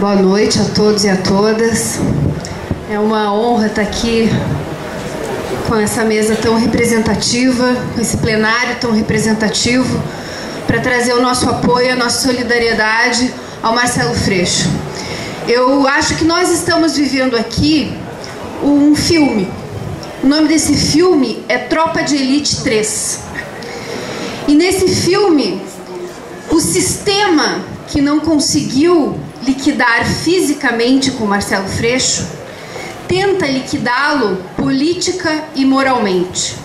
Boa noite a todos e a todas. É uma honra estar aqui com essa mesa tão representativa, com esse plenário tão representativo, para trazer o nosso apoio, a nossa solidariedade ao Marcelo Freixo. Eu acho que nós estamos vivendo aqui um filme. O nome desse filme é Tropa de Elite 3. E nesse filme, o sistema que não conseguiu liquidar fisicamente com Marcelo Freixo tenta liquidá-lo política e moralmente.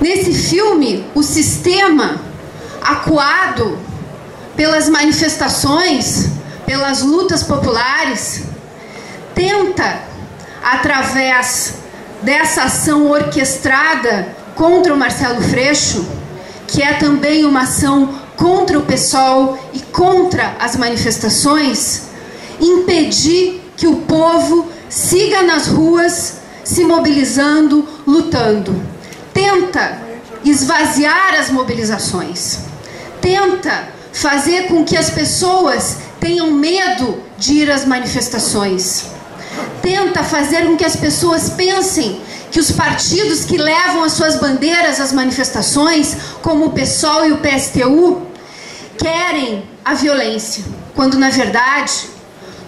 Nesse filme, o sistema, acuado pelas manifestações, pelas lutas populares, tenta, através dessa ação orquestrada contra o Marcelo Freixo, que é também uma ação contra o pessoal e contra as manifestações, impedir que o povo siga nas ruas se mobilizando, lutando. Tenta esvaziar as mobilizações. Tenta fazer com que as pessoas tenham medo de ir às manifestações. Tenta fazer com que as pessoas pensem que os partidos que levam as suas bandeiras às manifestações, como o PSOL e o PSTU, querem a violência, quando na verdade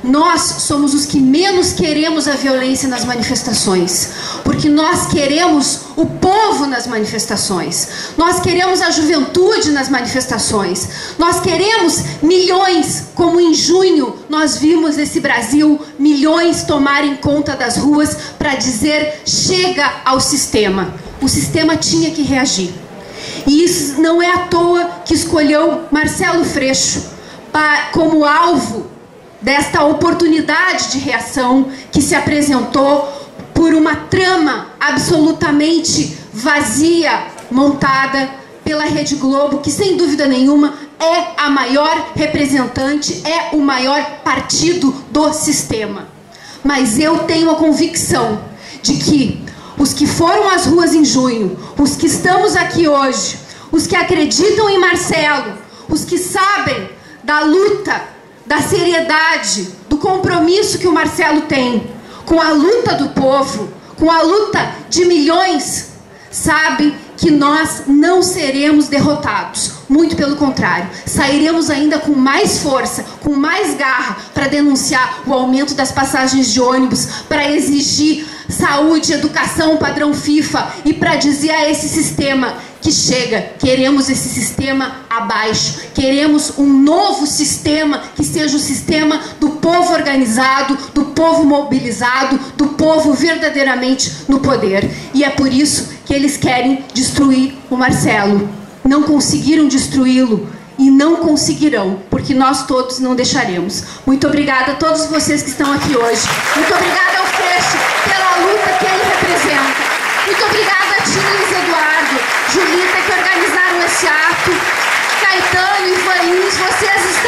nós somos os que menos queremos a violência nas manifestações, porque nós queremos o povo nas manifestações, nós queremos a juventude nas manifestações, nós queremos milhões, como em junho nós vimos esse Brasil, milhões tomarem conta das ruas para dizer chega ao sistema. O sistema tinha que reagir. E isso não é à toa que escolheu Marcelo Freixo como alvo desta oportunidade de reação que se apresentou por uma trama absolutamente vazia montada pela Rede Globo, que sem dúvida nenhuma é a maior representante, é o maior partido do sistema. Mas eu tenho a convicção de que os que foram às ruas em junho, os que estamos aqui hoje, os que acreditam em Marcelo, os que sabem da luta da seriedade, do compromisso que o Marcelo tem com a luta do povo, com a luta de milhões, sabe que nós não seremos derrotados. Muito pelo contrário, sairemos ainda com mais força, com mais garra para denunciar o aumento das passagens de ônibus, para exigir saúde, educação, padrão FIFA e para dizer a esse sistema que chega, queremos esse sistema abaixo, queremos um novo sistema que seja o sistema do povo organizado, do povo mobilizado, do povo verdadeiramente no poder. E é por isso que eles querem destruir o Marcelo. Não conseguiram destruí-lo e não conseguirão, porque nós todos não deixaremos. Muito obrigada a todos vocês que estão aqui hoje. Muito obrigada ao Freixo representa. Muito obrigada a ti, Eduardo, Julita, que organizaram esse ato. Caetano, Ivanis, vocês estão.